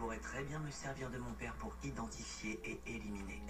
Je pourrais très bien me servir de mon père pour identifier et éliminer.